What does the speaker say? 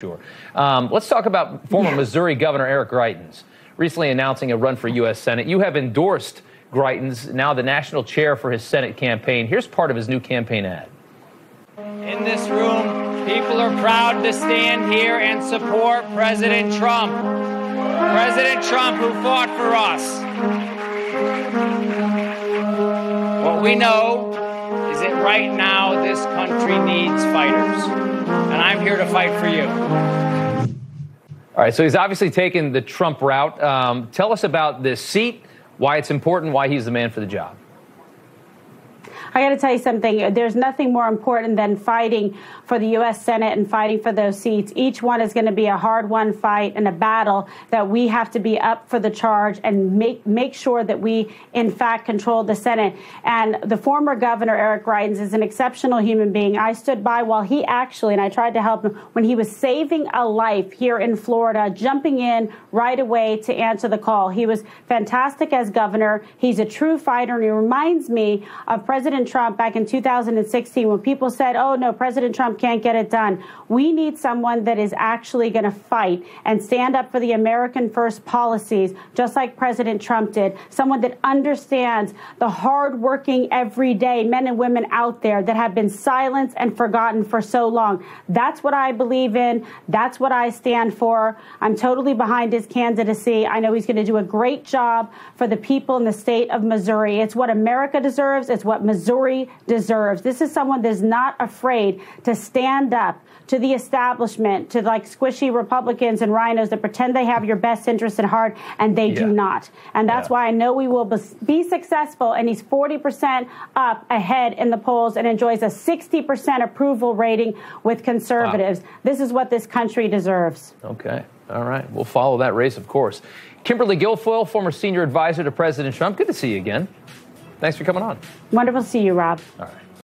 Sure. Um, let's talk about former Missouri Governor Eric Greitens recently announcing a run for U.S. Senate. You have endorsed Greitens, now the national chair for his Senate campaign. Here's part of his new campaign ad. In this room, people are proud to stand here and support President Trump. President Trump, who fought for us. What we know is that right now this country needs fighters and I'm here to fight for you. All right, so he's obviously taken the Trump route. Um, tell us about this seat, why it's important, why he's the man for the job. I got to tell you something. There's nothing more important than fighting for the U.S. Senate and fighting for those seats. Each one is going to be a hard won fight and a battle that we have to be up for the charge and make make sure that we, in fact, control the Senate. And the former governor Eric Greitens is an exceptional human being. I stood by while he actually, and I tried to help him when he was saving a life here in Florida, jumping in right away to answer the call. He was fantastic as governor. He's a true fighter, and he reminds me of President President Trump back in 2016 when people said, oh, no, President Trump can't get it done. We need someone that is actually going to fight and stand up for the American first policies, just like President Trump did. Someone that understands the hardworking, everyday men and women out there that have been silenced and forgotten for so long. That's what I believe in. That's what I stand for. I'm totally behind his candidacy. I know he's going to do a great job for the people in the state of Missouri. It's what America deserves. It's what Missouri Missouri deserves. This is someone that's not afraid to stand up to the establishment, to like squishy Republicans and RINOs that pretend they have your best interest at heart and they yeah. do not. And that's yeah. why I know we will be successful. And he's 40% up ahead in the polls and enjoys a 60% approval rating with conservatives. Wow. This is what this country deserves. Okay. All right. We'll follow that race, of course. Kimberly Guilfoyle, former senior advisor to President Trump. Good to see you again. Thanks for coming on. Wonderful to see you, Rob. All right.